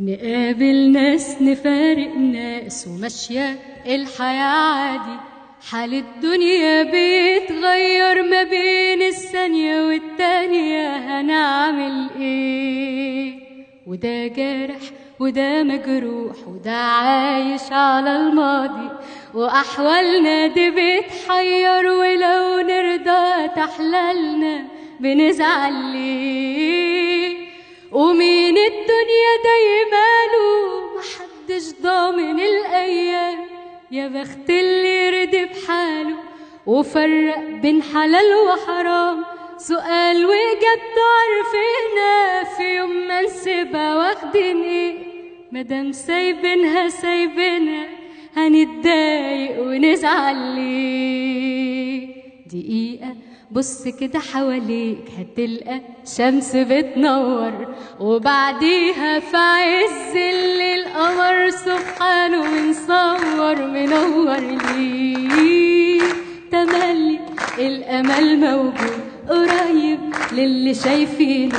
نقابل ناس نفارق ناس وماشية الحياة عادي حال الدنيا بيتغير ما بين الثانية والتانية هنعمل إيه؟ وده جارح وده مجروح وده عايش على الماضي. وأحوالنا دي بتحير ولو نرضى تحلالنا بنزعل ليه؟ ومين الدنيا دايماله محدش ضامن الأيام. يا بخت اللي رضي بحاله وفرق بين حلال وحرام. سؤال وإجابته عارفينها في يوم ما نسيبها واخدين إيه؟ مادام سايبينها سايبينها هنتضايق ونزعل ليه؟ دقيقة بص كده حواليك هتلقى شمس بتنور وبعديها في عز الليل قمر سبحانه ونصور منور ليه تملي الأمل موجود قريب للي شايفينه.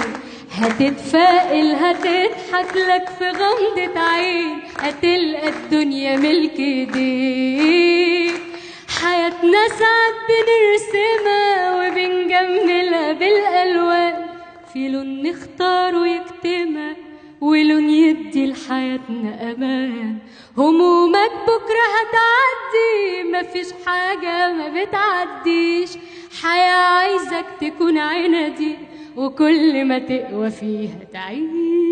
هتتفائل هتضحك لك في غمضة عين. هتلقى الدنيا ملك إيديك. حياتنا ساعات بنرسمها وبنجملها بالألوان في لون نختاره يكتمها ولون يدي لحياتنا أمان. همومك بكرة هتعدي مفيش حاجة ما بتعديش. حياة عايزك تكون عنادي وكل ما تقوى فيها تعيش.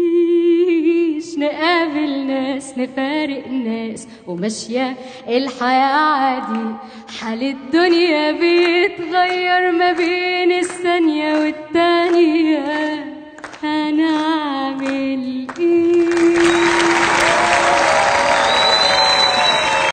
ناس نفارق ناس وماشية الحياة عادي. حال الدنيا بيتغير ما بين الثانية والتانية.